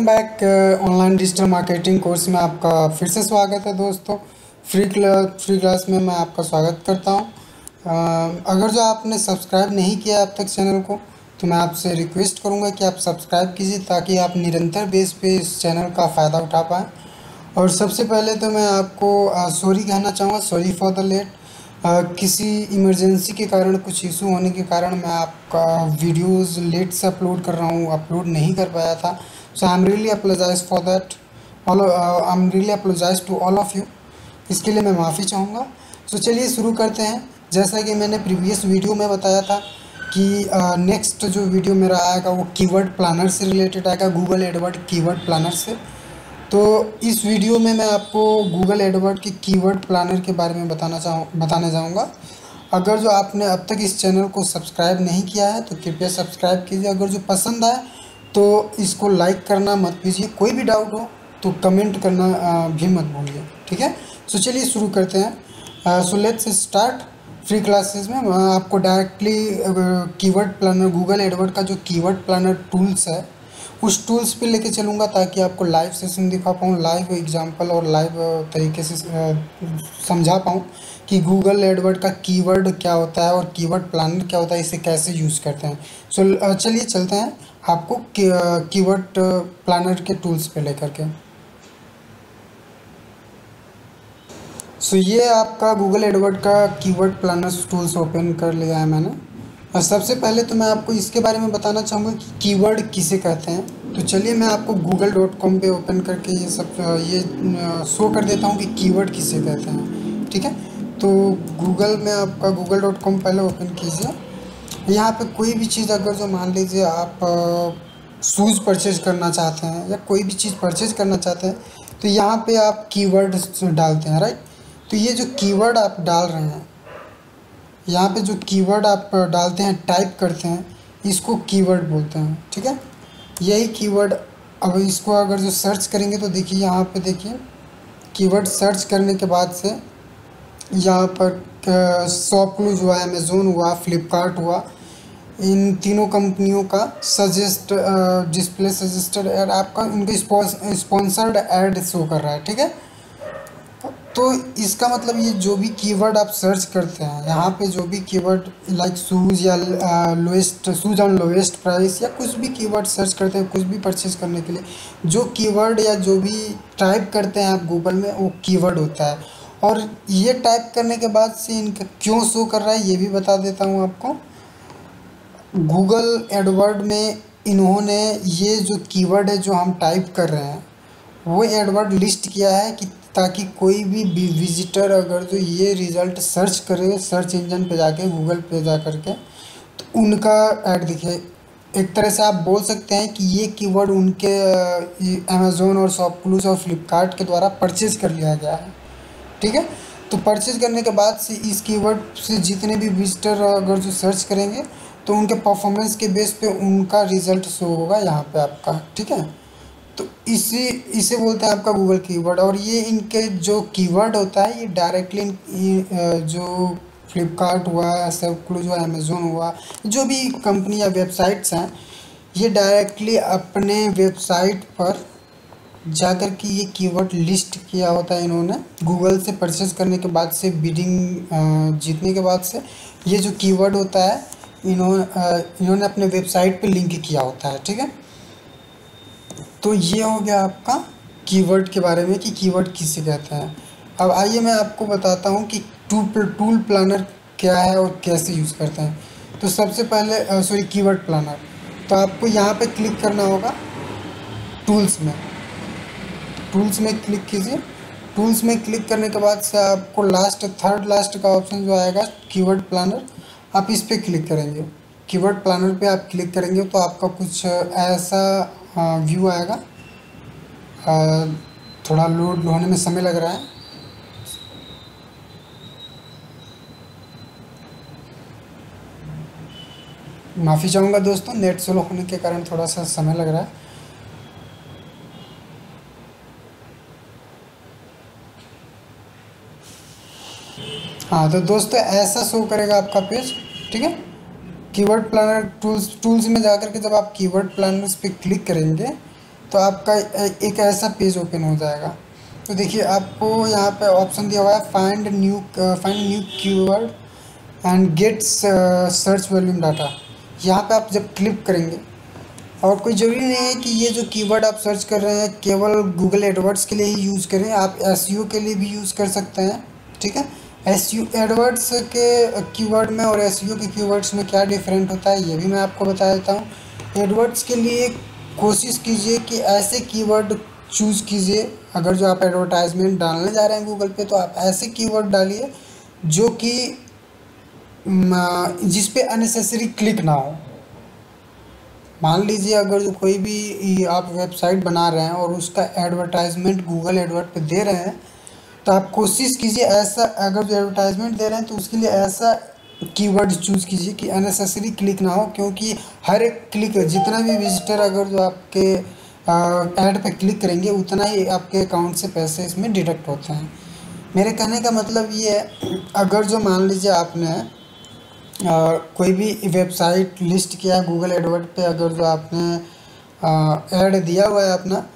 Welcome back online digital marketing course में आपका फिर से स्वागत है दोस्तों। फ्री क्लास फ्री क्लास में मैं आपका स्वागत करता हूँ। अगर जो आपने सब्सक्राइब नहीं किया अब तक चैनल को तो मैं आपसे रिक्वेस्ट करूँगा कि आप सब्सक्राइब कीजिए ताकि आप निरंतर बेस पे इस चैनल का फ़ायदा उठा पाएँ। और सबसे पहले तो मैं आपको सॉरी कहना चाहूँगा सॉरी फॉर द लेट किसी इमरजेंसी के कारण, कुछ इशू होने के कारण मैं आपका वीडियोस लेट से अपलोड कर रहा हूँ अपलोड नहीं कर पाया था। I am really apologize for that all I am really apologize to all of you इसके लिए मैं माफ़ी चाहूँगा। सो so, चलिए शुरू करते हैं। जैसा कि मैंने प्रीवियस वीडियो में बताया था कि नेक्स्ट uh, जो वीडियो मेरा आएगा वो कीवर्ड प्लानर से रिलेटेड आएगा गूगल एडवर्ड कीवर्ड प्लानर से। तो इस वीडियो में मैं आपको गूगल एडवर्ड के कीवर्ड प्लानर के बारे में बताना चाहूँ बताने जाऊँगा। अगर जो आपने अब तक इस चैनल को सब्सक्राइब नहीं किया है तो कृपया सब्सक्राइब कीजिए। अगर जो पसंद आए तो इसको लाइक करना मत कीजिए कोई भी डाउट हो तो कमेंट करना भी मत भूलिए ठीक है? सो चलिए शुरू करते हैं। So let's start free classes में आपको directly keyword planner Google AdWord का जो कीवर्ड प्लानर टूल्स है उस टूल्स पे लेके चलूँगा ताकि आपको लाइव सेशन दिखा पाऊँ लाइव एग्जांपल और लाइव तरीके से समझा पाऊँ कि गूगल एडवर्ड का कीवर्ड क्या होता है और कीवर्ड प्लानर क्या होता है इसे कैसे यूज़ करते हैं। सो so, चलिए चलते हैं। आपको कीवर्ड प्लानर के टूल्स पे लेकर के। सो so, ये आपका गूगल एडवर्ड का कीवर्ड प्लानर टूल्स ओपन कर लिया है मैंने। और सबसे पहले तो मैं आपको इसके बारे में बताना चाहूँगा कि कीवर्ड किसे कहते हैं। तो चलिए मैं आपको गूगल डॉट कॉम पर ओपन करके ये सब ये शो कर देता हूँ कि कीवर्ड किसे कहते हैं। ठीक है? तो गूगल में आपका गूगल डॉट कॉम पहले ओपन कीजिए। यहाँ पे कोई भी चीज़ अगर जो मान लीजिए आप शूज़ परचेज करना चाहते हैं या कोई भी चीज़ परचेज करना चाहते हैं तो यहाँ पे आप कीवर्ड डालते हैं राइट तो ये जो कीवर्ड आप डाल रहे हैं, यहाँ पे जो कीवर्ड आप डालते हैं टाइप करते हैं, इसको कीवर्ड बोलते हैं, ठीक है? यही कीवर्ड अब इसको अगर जो सर्च करेंगे तो देखिए यहाँ पे देखिए कीवर्ड सर्च करने के बाद से यहाँ पर शॉपक्लूज हुआ अमेज़ोन हुआ फ्लिपकार्ट हुआ इन तीनों कंपनियों का सजेस्ट डिस्प्ले सजेस्टेड एड आपका, उनके स्पॉन्सर्ड एड शो कर रहा है, ठीक है? तो इसका मतलब ये जो भी कीवर्ड आप सर्च करते हैं, यहाँ पे जो भी कीवर्ड लाइक शूज़ या lowest shoes on lowest price या कुछ भी कीवर्ड सर्च करते हैं, कुछ भी परचेज करने के लिए, जो कीवर्ड या जो भी टाइप करते हैं आप गूगल में, वो कीवर्ड होता है। और ये टाइप करने के बाद से इनका क्यों शो कर रहा है, ये भी बता देता हूँ आपको। गूगल एडवर्ड में इन्होंने ये जो कीवर्ड है जो हम टाइप कर रहे हैं, वो एडवर्ड लिस्ट किया है कि ताकि कोई भी विजिटर अगर जो ये रिज़ल्ट सर्च करे, सर्च इंजन पे जाके, गूगल पे जा कर के तो उनका ऐड दिखे। एक तरह से आप बोल सकते हैं कि ये कीवर्ड उनके अमेज़ोन और शॉपक्लूज और फ्लिपकार्ट के द्वारा परचेज कर लिया गया है। ठीक है? तो परचेज करने के बाद से इस कीवर्ड से जितने भी विजिटर अगर जो सर्च करेंगे तो उनके परफॉर्मेंस के बेस पे उनका रिज़ल्ट शो होगा यहाँ पे आपका, ठीक है? तो इसी, इसे बोलते हैं आपका गूगल कीवर्ड और ये इनके जो कीवर्ड होता है, ये डायरेक्टली जो फ्लिपकार्ट हुआ सेवक्लूज हुआ अमेज़ोन हुआ, जो भी कंपनी या वेबसाइट्स हैं, ये डायरेक्टली अपने वेबसाइट पर जाकर के ये कीवर्ड लिस्ट किया होता है इन्होंने गूगल से परचेज करने के बाद से बिडिंग जीतने के बाद से, ये जो कीवर्ड होता है इन्होंने इन्होंने अपने वेबसाइट पे लिंक किया होता है, ठीक है? तो ये हो गया आपका कीवर्ड के बारे में कि कीवर्ड किसे कहते हैं। अब आइए मैं आपको बताता हूँ कि टूल टूल प्लानर क्या है और कैसे यूज़ करते हैं। तो सबसे पहले सॉरी, कीवर्ड प्लानर। तो आपको यहाँ पे क्लिक करना होगा टूल्स में। टूल्स में क्लिक कीजिए। टूल्स में क्लिक करने के बाद से आपको लास्ट, थर्ड लास्ट का ऑप्शन जो आएगा, कीवर्ड प्लानर। आप इस पर क्लिक करेंगे। कीवर्ड प्लानर पे आप क्लिक करेंगे तो आपका कुछ ऐसा व्यू हाँ, आएगा। थोड़ा लोड होने में समय लग रहा है। माफ़ी चाहूँगा दोस्तों नेट स्लो होने के कारण थोड़ा सा समय लग रहा है। हाँ तो दोस्तों, ऐसा शो करेगा आपका पेज ठीक है? कीवर्ड प्लानर टूल्स टूल्स में जाकर के जब आप कीवर्ड प्लानर्स पे क्लिक करेंगे तो आपका एक ऐसा पेज ओपन हो जाएगा। तो देखिए, आपको यहाँ पे ऑप्शन दिया हुआ है find new find new keyword and gets search volume data यहाँ पे आप जब क्लिक करेंगे, और कोई ज़रूरी नहीं है कि ये जो कीवर्ड आप सर्च कर रहे हैं, केवल गूगल एडवर्ड्स के लिए ही यूज़ करें, आप एस e के लिए भी यूज़ कर सकते हैं, ठीक है? एस यू एडवर्ड्स के कीवर्ड में और एस यू के कीवर्ड्स में क्या डिफरेंट होता है, ये भी मैं आपको बता देता हूँ। एडवर्ड्स के लिए कोशिश कीजिए कि ऐसे कीवर्ड चूज़ कीजिए। अगर जो आप एडवर्टाइजमेंट डालने जा रहे हैं गूगल पे तो आप ऐसे कीवर्ड डालिए जो कि जिस पे अननेसेसरी क्लिक ना हो। मान लीजिए अगर जो कोई भी आप वेबसाइट बना रहे हैं और उसका एडवर्टाइजमेंट गूगल एडवर्ट पे दे रहे हैं तो आप कोशिश कीजिए ऐसा अगर जो एडवर्टाइजमेंट दे रहे हैं तो उसके लिए ऐसा कीवर्ड चूज़ कीजिए कि अननेसेसरी क्लिक ना हो क्योंकि हर एक क्लिक जितना भी विजिटर अगर जो आपके ऐड पे क्लिक करेंगे उतना ही आपके अकाउंट से पैसे इसमें डिडक्ट होते हैं। मेरे कहने का मतलब ये है अगर जो मान लीजिए आपने आ, कोई भी वेबसाइट लिस्ट किया गूगल एडवर्ड पे अगर जो आपने ऐड दिया हुआ है अपना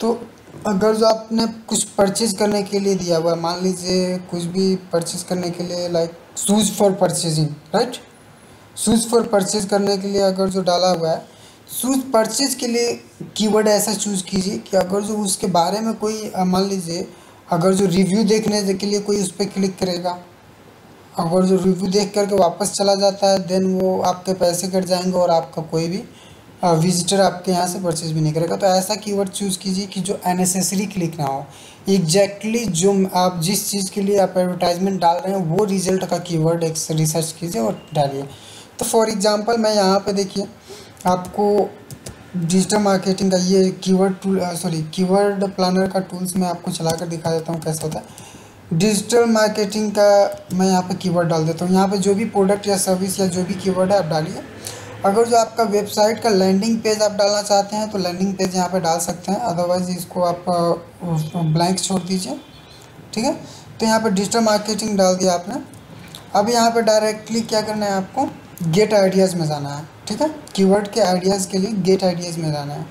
तो अगर जो आपने कुछ परचेज करने के लिए दिया हुआ है, मान लीजिए कुछ भी परचेज करने के लिए like shoes for purchasing right shoes for purchase करने के लिए अगर जो डाला हुआ है शूज़ परचेज के लिए कीवर्ड ऐसा चूज़ कीजिए कि अगर जो उसके बारे में कोई मान लीजिए अगर जो रिव्यू देखने के लिए कोई उस पर क्लिक करेगा, अगर जो रिव्यू देख करके वापस चला जाता है देन वो आपके पैसे कट जाएँगे और आपका कोई भी विजिटर आपके यहाँ से परचेज भी नहीं करेगा। तो ऐसा कीवर्ड चूज़ कीजिए कि जो अननेसेसरी क्लिक ना हो। एग्जैक्टली exactly जो आप जिस चीज़ के लिए आप एडवर्टाइजमेंट डाल रहे हैं, वो रिज़ल्ट का कीवर्ड एक रिसर्च कीजिए और डालिए। तो फॉर एग्जांपल मैं यहाँ पे देखिए, आपको डिजिटल मार्केटिंग का ये keyword tool sorry keyword planner का टूल्स मैं आपको चला कर दिखा देता हूँ कैसा होता है। डिजिटल मार्केटिंग का मैं यहाँ पे कीवर्ड डाल देता हूँ। यहाँ पे जो भी प्रोडक्ट या सर्विस या जो भी कीवर्ड है, आप डालिए। अगर जो आपका वेबसाइट का लैंडिंग पेज आप डालना चाहते हैं तो लैंडिंग पेज यहाँ पे डाल सकते हैं। अदरवाइज़ इसको आप ब्लैंक छोड़ दीजिए। ठीक है? तो यहाँ पे डिजिटल मार्केटिंग डाल दिया आपने। अब यहाँ पे डायरेक्टली क्या करना है आपको? गेट आइडियाज़ में जाना है। ठीक है? कीवर्ड के आइडियाज़ के लिए गेट आइडियाज़ में जाना है।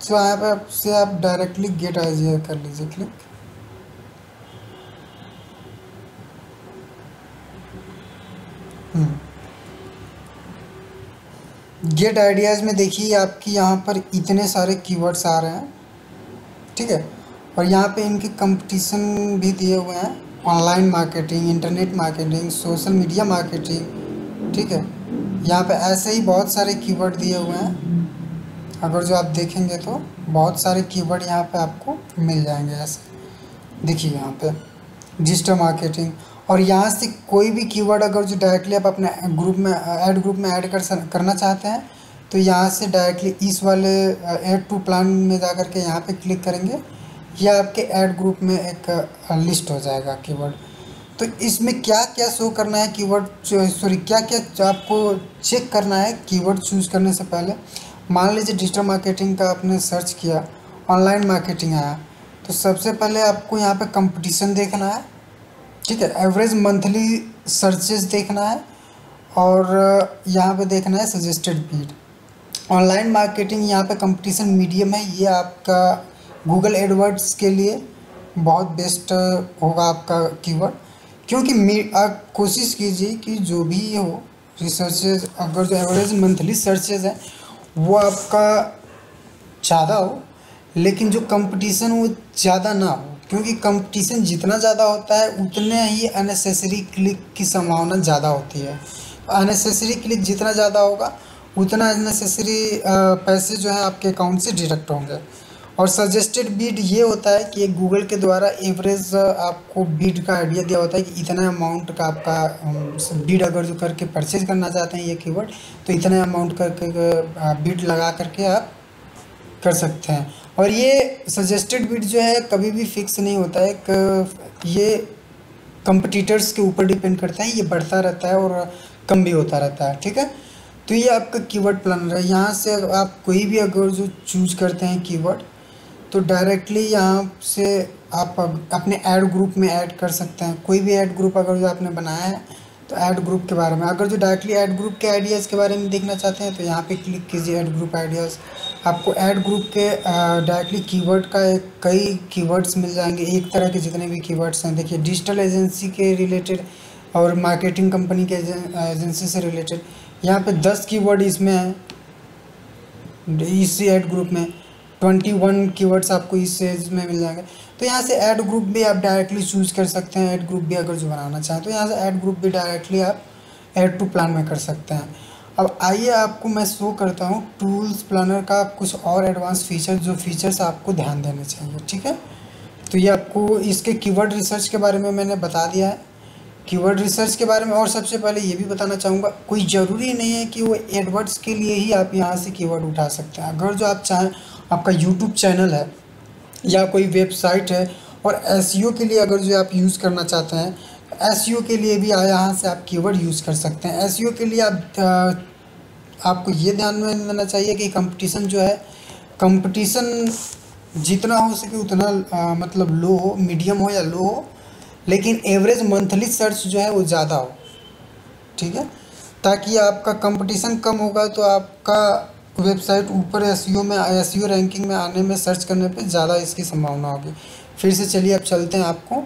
सो यहाँ पे से आप डायरेक्टली गेट आइडिया कर लीजिए। क्लिक गेट आइडियाज़ में देखिए आपकी यहाँ पर इतने सारे कीवर्ड्स आ रहे हैं, ठीक है? और यहाँ पे इनके कंपटीशन भी दिए हुए हैं online marketing internet marketing social media marketing ठीक है? यहाँ पे ऐसे ही बहुत सारे कीवर्ड दिए हुए हैं। अगर जो आप देखेंगे तो बहुत सारे कीवर्ड यहाँ पे आपको मिल जाएँगे ऐसे। देखिए यहाँ पे डिजिटल मार्केटिंग और यहाँ से कोई भी कीवर्ड अगर जो डायरेक्टली आप अपने ग्रुप में ऐड ग्रुप में ऐड कर करना चाहते हैं तो यहाँ से डायरेक्टली इस वाले ऐड टू प्लान में जा कर के यहाँ पे क्लिक करेंगे, या आपके ऐड ग्रुप में एक लिस्ट हो जाएगा कीवर्ड तो इसमें क्या क्या शो करना है कीवर्ड सॉरी क्या क्या आपको चेक करना है कीवर्ड चूज़ करने से पहले। मान लीजिए डिजिटल मार्केटिंग का आपने सर्च किया ऑनलाइन मार्केटिंग आया तो सबसे पहले आपको यहाँ पे कंपटीशन देखना है। ठीक है एवरेज मंथली सर्चेज देखना है और यहाँ पे देखना है सजेस्टेड बीड ऑनलाइन मार्केटिंग यहाँ पे कंपटीशन मीडियम है, ये आपका गूगल एडवर्ड्स के लिए बहुत बेस्ट होगा आपका कीवर्ड क्योंकि आप कोशिश कीजिए कि जो भी हो रिसर्चेज अगर जो एवरेज मंथली सर्चेज है, वो आपका ज़्यादा हो, लेकिन जो कंपटीशन वो ज़्यादा ना हो क्योंकि कंपटीशन जितना ज़्यादा होता है, उतने ही अननेसेसरी क्लिक की संभावना ज़्यादा होती है। अननेसेसरी क्लिक जितना ज़्यादा होगा, उतना अननेसेसरी पैसे जो है आपके अकाउंट से डिडक्ट होंगे। और सजेस्टेड बीड ये होता है कि गूगल के द्वारा एवरेज आपको बीड का आइडिया दिया होता है कि इतना अमाउंट का आपका बीड अगर जो करके परचेज करना चाहते हैं ये कीवर्ड तो इतना अमाउंट करके बीड लगा करके आप कर सकते हैं। और ये सजेस्टेड बीड जो है कभी भी फिक्स नहीं होता है ये कंपटीटर्स के ऊपर डिपेंड करता है, ये बढ़ता रहता है और कम भी होता रहता है, ठीक है? तो ये आपका कीवर्ड प्लानर है। यहाँ से आप कोई भी अगर जो चूज़ करते हैं कीवर्ड तो डायरेक्टली यहाँ से आप अपने ऐड ग्रुप में ऐड कर सकते हैं। कोई भी ऐड ग्रुप अगर जो आपने बनाया है तो ऐड ग्रुप के बारे में। अगर जो डायरेक्टली ऐड ग्रुप के आइडियाज़ के बारे में देखना चाहते हैं तो यहाँ पे क्लिक कीजिए ऐड ग्रुप आइडियाज़ आपको ऐड ग्रुप के डायरेक्टली कीवर्ड का एक कई कीवर्ड्स मिल जाएँगे, एक तरह के जितने भी कीवर्ड्स हैं। देखिए डिजिटल एजेंसी के रिलेटेड और मार्केटिंग कंपनी के एजेंसी से रिलेटेड यहाँ पे दस कीवर्ड इसमें हैं, इसी ऐड ग्रुप में। ट्वेंटी वन कीवर्ड्स आपको इस में मिल जाएँगे। तो यहाँ से ऐड ग्रुप भी आप डायरेक्टली चूज़ कर सकते हैं ऐड ग्रुप भी अगर जो बनाना चाहें तो यहाँ से ऐड ग्रुप भी डायरेक्टली आप ऐड टू प्लान में कर सकते हैं। अब आइए आपको मैं शो करता हूँ टूल्स प्लानर का कुछ और एडवांस फीचर जो फीचर्स आपको ध्यान देने चाहिए, ठीक है? तो ये आपको इसके कीवर्ड रिसर्च के बारे में मैंने बता दिया है। कीवर्ड रिसर्च के बारे में और सबसे पहले ये भी बताना चाहूँगा, कोई ज़रूरी नहीं है कि वो एडवर्ड्स के लिए ही आप यहाँ से कीवर्ड उठा सकते हैं। अगर जो आप चाहें, आपका यूट्यूब चैनल है या कोई वेबसाइट है और एस e के लिए अगर जो आप यूज़ करना चाहते हैं एस e के लिए भी यहाँ से आप कीवर्ड यूज़ कर सकते हैं। एस e के लिए आप आपको ये ध्यान में देना चाहिए कि कंपटीशन जो है कंपटीशन जितना हो सके उतना आ, मतलब लो हो मीडियम हो या लो हो लेकिन एवरेज मंथली सर्च जो है वो ज़्यादा हो। ठीक है? ताकि आपका कंपटीशन कम होगा तो आपका वेबसाइट ऊपर एस में एस रैंकिंग में आने में सर्च करने पे ज़्यादा इसकी संभावना होगी। फिर से चलिए अब चलते हैं आपको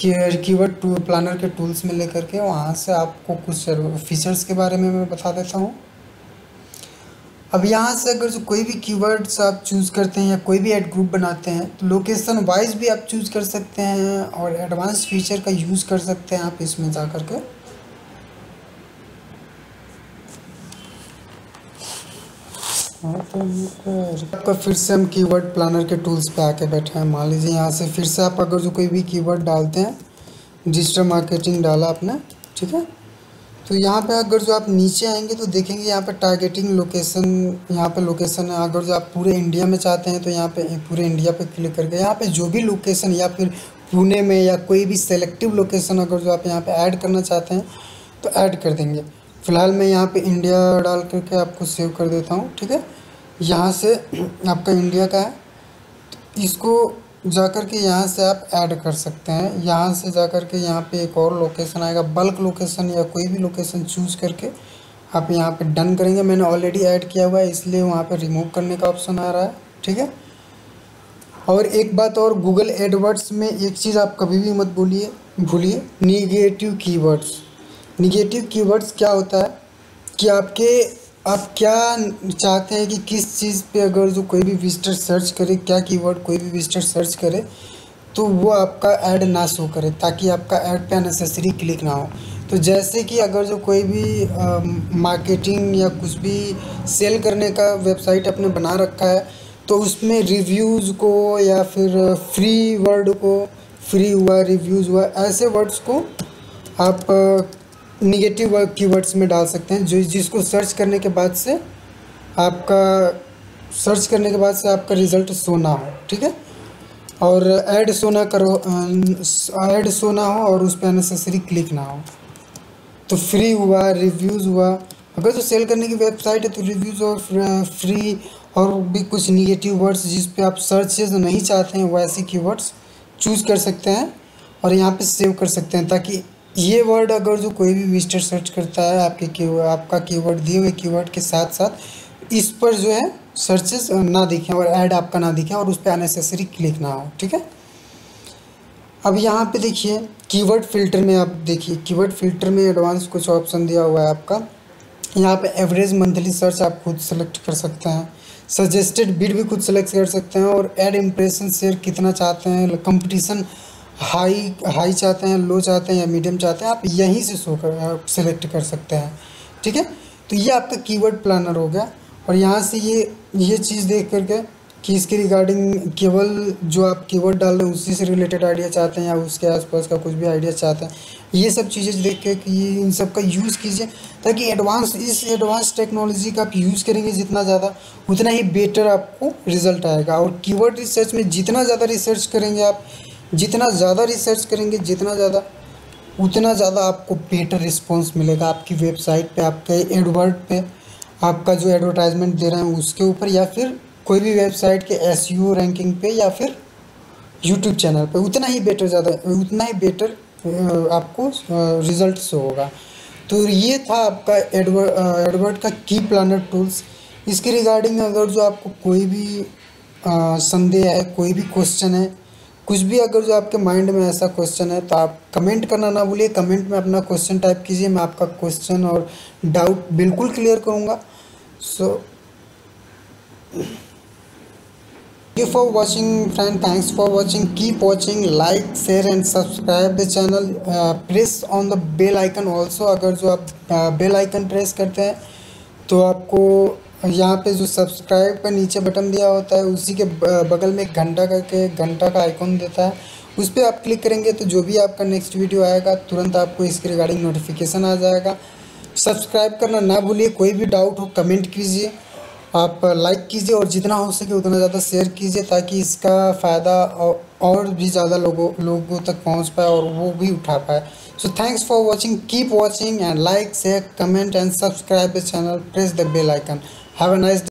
कीवर्ड टू प्लानर के टूल्स में लेकर के। वहाँ से आपको कुछ फीचर्स के बारे में मैं बता देता हूँ। अब यहाँ से अगर जो कोई भी कीवर्ड्स आप चूज़ करते हैं या कोई भी एड ग्रुप बनाते हैं तो लोकेशन वाइज भी आप चूज़ कर सकते हैं और एडवांस फीचर का यूज़ कर सकते हैं आप इसमें जा कर के। आपका फिर से हम कीवर्ड प्लानर के टूल्स पे आके बैठे हैं। मान लीजिए यहाँ से फिर से आप अगर जो कोई भी कीवर्ड डालते हैं डिजिटल मार्केटिंग डाला आपने, ठीक है? तो यहाँ पे अगर जो आप नीचे आएँगे तो देखेंगे यहाँ पे टारगेटिंग लोकेशन यहाँ पे लोकेशन है। अगर जो आप पूरे इंडिया में चाहते हैं तो यहाँ पे पूरे इंडिया पे क्लिक करके यहाँ पे जो भी लोकेशन या फिर पुणे में या कोई भी सेलेक्टिव लोकेशन अगर जो आप यहाँ पे ऐड करना चाहते हैं तो ऐड कर देंगे। फ़िलहाल मैं यहाँ पे इंडिया डाल करके आपको सेव कर देता हूँ, ठीक है? यहाँ से आपका इंडिया का है तो इसको जा कर के यहाँ से आप ऐड कर सकते हैं। यहाँ से जा कर के यहाँ पे एक और लोकेशन आएगा बल्क लोकेशन या कोई भी लोकेशन चूज़ करके आप यहाँ पे डन करेंगे। मैंने ऑलरेडी ऐड किया हुआ है, इसलिए वहाँ पे रिमूव करने का ऑप्शन आ रहा है, ठीक है? और एक बात और गूगल एडवर्ड्स में एक चीज़ आप कभी भी मत भूलिए भूलिए निगेटिव कीवर्ड्स निगेटिव कीवर्ड्स क्या होता है कि आपके आप क्या चाहते हैं कि किस चीज़ पे अगर जो कोई भी विजिटर सर्च करे क्या कीवर्ड कोई भी विजिटर सर्च करे तो वो आपका ऐड ना शो करे ताकि आपका ऐड पे अनसेसरी क्लिक ना हो। तो जैसे कि अगर जो कोई भी आ, मार्केटिंग या कुछ भी सेल करने का वेबसाइट अपने बना रखा है तो उसमें रिव्यूज़ को या फिर फ्री वर्ड को फ्री हुआ रिव्यूज़ हुआ ऐसे वर्ड्स को आप निगेटिव कीवर्ड्स में डाल सकते हैं, जो जिसको सर्च करने के बाद से आपका सर्च करने के बाद से आपका रिज़ल्ट शो ना हो, ठीक है? और ऐड शो ना करो ऐड शो ना हो और उस पर अनसेसरी क्लिक ना हो। तो फ्री हुआ रिव्यूज़ हुआ। अगर तो सेल करने की वेबसाइट है तो रिव्यूज़ और फ्री और भी कुछ निगेटिव वर्ड्स जिस पे आप सर्चेज नहीं चाहते हैं, वैसे कीवर्ड्स चूज़ कर सकते हैं और यहाँ पे सेव कर सकते हैं, ताकि ये वर्ड अगर जो कोई भी विजिटर सर्च करता है, आपके की आपका कीवर्ड दिए हुए कीवर्ड के साथ साथ इस पर जो है सर्चेस ना दिखें और ऐड आपका ना दिखें और उस पर अननेसेसरी क्लिक ना हो, ठीक है? अब यहाँ पे देखिए कीवर्ड फ़िल्टर में आप देखिए कीवर्ड फ़िल्टर में एडवांस कुछ ऑप्शन दिया हुआ है आपका। यहाँ पे एवरेज मंथली सर्च आप खुद सेलेक्ट कर सकते हैं। सजेस्टेड बिड भी खुद सेलेक्ट कर सकते हैं और एड इम्प्रेशन शेयर कितना चाहते हैं कंपटीशन हाई हाई चाहते हैं लो चाहते हैं या मीडियम चाहते हैं, आप यहीं से शो कर सेलेक्ट कर सकते हैं, ठीक है? तो ये आपका कीवर्ड प्लानर हो गया और यहाँ से ये ये चीज़ देख करके कि इसके रिगार्डिंग केवल जो आप कीवर्ड डाल रहे हैं, उसी से रिलेटेड आइडिया चाहते हैं या उसके आसपास का कुछ भी आइडिया चाहते हैं, ये सब चीज़ें देख के कि इन सब का यूज़ कीजिए, ताकि एडवांस इस एडवांस टेक्नोलॉजी का आप यूज़ करेंगे जितना ज़्यादा, उतना ही बेटर आपको रिज़ल्ट आएगा। और कीवर्ड रिसर्च में जितना ज़्यादा रिसर्च करेंगे आप जितना ज़्यादा रिसर्च करेंगे, जितना ज़्यादा, उतना ज़्यादा आपको बेटर रिस्पॉन्स मिलेगा आपकी वेबसाइट पे, आपके एडवर्ड पे, आपका जो एडवर्टाइजमेंट दे रहे हैं उसके ऊपर, या फिर कोई भी वेबसाइट के एस रैंकिंग पे, या फिर यूट्यूब चैनल पे, उतना ही बेटर ज़्यादा, उतना ही बेटर आपको रिज़ल्ट शो होगा। तो ये था आपका एडवर्ड एडवर्ड का की प्लानर टूल्स इसके रिगार्डिंग अगर जो आपको कोई भी संदेह है, कोई भी क्वेश्चन है कुछ भी अगर जो आपके माइंड में ऐसा क्वेश्चन है तो आप कमेंट करना ना भूलिए। कमेंट में अपना क्वेश्चन टाइप कीजिए। मैं आपका क्वेश्चन और डाउट बिल्कुल क्लियर करूँगा। So you for watching friend thanks for watching keep watching like share and subscribe the channel press on the bell icon also अगर जो आप बेल आइकन प्रेस करते हैं तो आपको यहाँ पे जो सब्सक्राइब का नीचे बटन दिया होता है, उसी के बगल में घंटा करके घंटा का आइकॉन देता है। उस पर आप क्लिक करेंगे तो जो भी आपका नेक्स्ट वीडियो आएगा, तुरंत आपको इसके रिगार्डिंग नोटिफिकेशन आ जाएगा। सब्सक्राइब करना ना भूलिए, कोई भी डाउट हो कमेंट कीजिए। आप लाइक कीजिए और जितना हो सके उतना ज़्यादा शेयर कीजिए, ताकि इसका फ़ायदा और भी ज़्यादा लोगों लोगों तक पहुँच पाए और वो भी उठा पाए। So thanks for watching keep watching and like share comment and subscribe the channel press the bell icon Have a nice day.